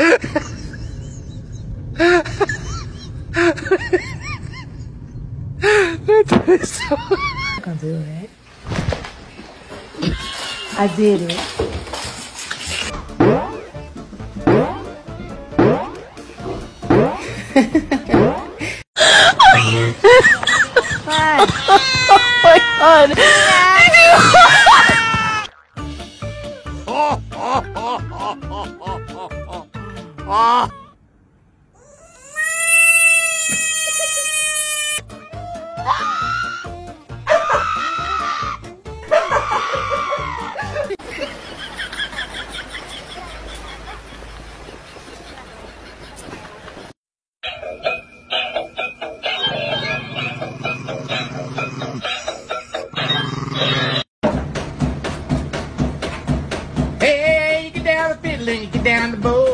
I can do it. I did it. You get down the fiddle and you get down the and you them on the floor.